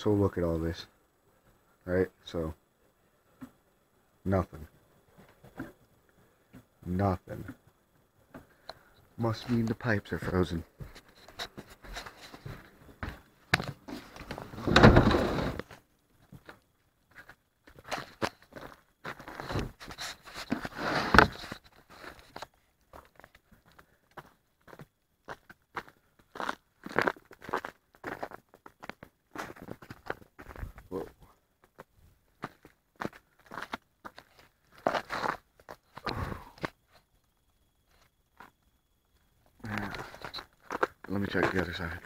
So look at all this. Right? So nothing. Nothing. Must mean the pipes are frozen. Let me check the other side.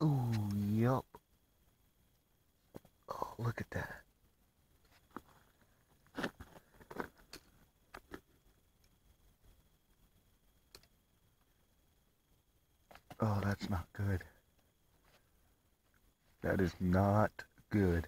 Oh, yup. Oh, look at that. Oh, that's not good. That is not good.